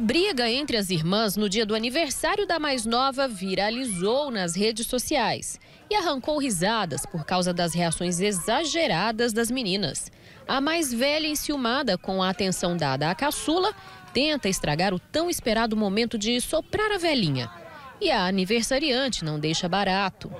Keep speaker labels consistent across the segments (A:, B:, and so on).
A: A briga entre as irmãs no dia do aniversário da mais nova viralizou nas redes sociais e arrancou risadas por causa das reações exageradas das meninas. A mais velha enciumada com a atenção dada à caçula tenta estragar o tão esperado momento de soprar a velhinha. E a aniversariante não deixa barato.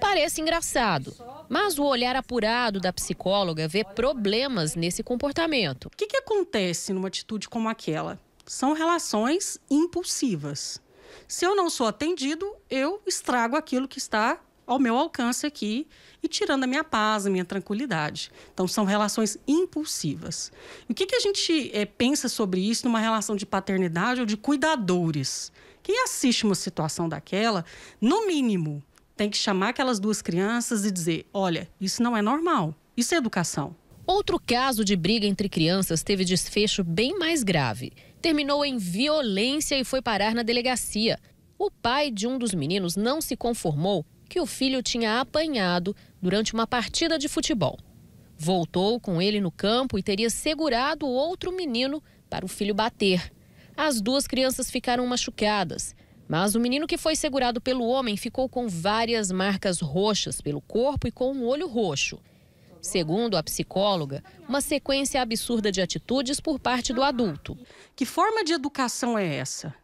A: Parece engraçado, mas o olhar apurado da psicóloga vê problemas nesse comportamento.
B: O que, que acontece numa atitude como aquela? São relações impulsivas. Se eu não sou atendido, eu estrago aquilo que está ao meu alcance aqui e tirando a minha paz, a minha tranquilidade. Então, são relações impulsivas. O que, que a gente é, pensa sobre isso numa relação de paternidade ou de cuidadores? Quem assiste uma situação daquela, no mínimo, tem que chamar aquelas duas crianças e dizer: olha, isso não é normal, isso é educação.
A: Outro caso de briga entre crianças teve desfecho bem mais grave. Terminou em violência e foi parar na delegacia. O pai de um dos meninos não se conformou que o filho tinha apanhado durante uma partida de futebol. Voltou com ele no campo e teria segurado outro menino para o filho bater. As duas crianças ficaram machucadas. Mas o menino que foi segurado pelo homem ficou com várias marcas roxas pelo corpo e com um olho roxo. Segundo a psicóloga, uma sequência absurda de atitudes por parte do adulto.
B: Que forma de educação é essa?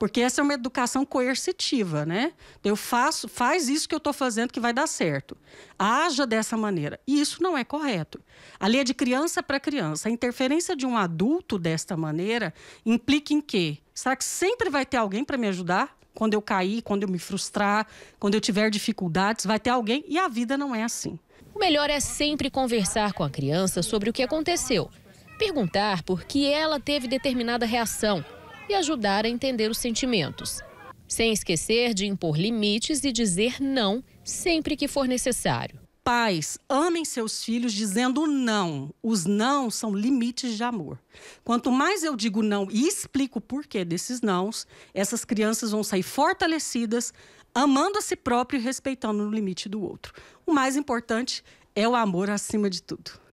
B: Porque essa é uma educação coercitiva, né? Eu faço, faz isso que eu estou fazendo que vai dar certo. Haja dessa maneira. E isso não é correto. A lei é de criança para criança. A interferência de um adulto desta maneira implica em quê? Será que sempre vai ter alguém para me ajudar? Quando eu cair, quando eu me frustrar, quando eu tiver dificuldades, vai ter alguém e a vida não é assim.
A: O melhor é sempre conversar com a criança sobre o que aconteceu. Perguntar por que ela teve determinada reação e ajudar a entender os sentimentos. Sem esquecer de impor limites e dizer não sempre que for necessário.
B: Pais, amem seus filhos dizendo não. Os não são limites de amor. Quanto mais eu digo não e explico o porquê desses nãos, essas crianças vão sair fortalecidas, amando a si próprio e respeitando o limite do outro. O mais importante é o amor acima de tudo.